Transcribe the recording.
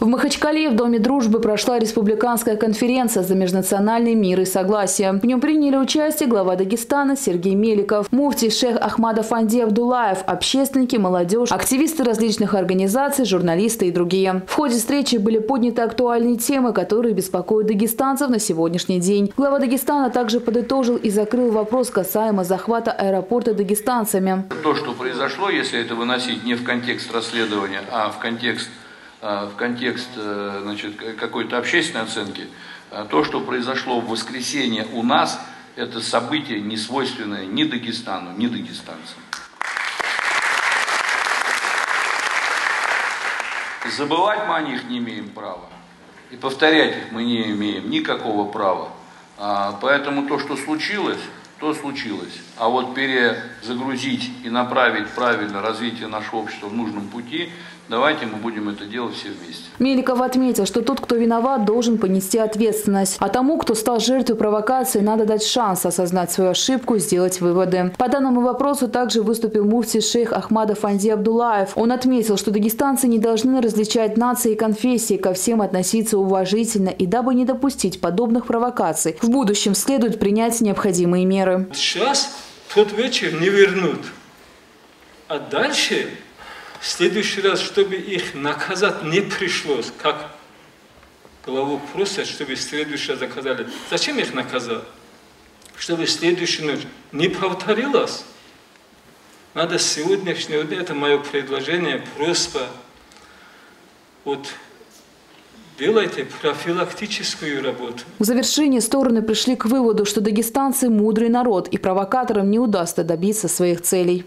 В Махачкале в Доме дружбы прошла республиканская конференция за межнациональный мир и согласие. В нем приняли участие глава Дагестана Сергей Меликов, муфтий шех Ахмада Фанди Абдулаев, общественники, молодежь, активисты различных организаций, журналисты и другие. В ходе встречи были подняты актуальные темы, которые беспокоят дагестанцев на сегодняшний день. Глава Дагестана также подытожил и закрыл вопрос касаемо захвата аэропорта дагестанцами. То, что произошло, если это выносить не в контекст расследования, а в контекст в контекст э, значит, какой-то общественной оценки, а, то, что произошло в воскресенье у нас, это событие не свойственное ни Дагестану, ни дагестанцам. Забывать мы о них не имеем права. И повторять их мы не имеем никакого права. А, поэтому то, что случилось, то случилось. А вот перезагрузить и направить правильно развитие нашего общества в нужном пути, давайте мы будем это делать все вместе. Меликов отметил, что тот, кто виноват, должен понести ответственность. А тому, кто стал жертвой провокации, надо дать шанс осознать свою ошибку и сделать выводы. По данному вопросу также выступил муфти шейх Ахмада Фанди Абдулаев. Он отметил, что дагестанцы не должны различать нации и конфессии, ко всем относиться уважительно и дабы не допустить подобных провокаций. В будущем следует принять необходимые меры. Сейчас тот вечер не вернут. А дальше в следующий раз, чтобы их наказать не пришлось, как главу просят, чтобы в следующий раз заказали. Зачем их наказать? Чтобы в следующую ночь не повторилось. Надо сегодняшнее, вот это мое предложение, просьба, вот Делайте профилактическую работу. В завершении стороны пришли к выводу, что дагестанцы – мудрый народ, и провокаторам не удастся добиться своих целей.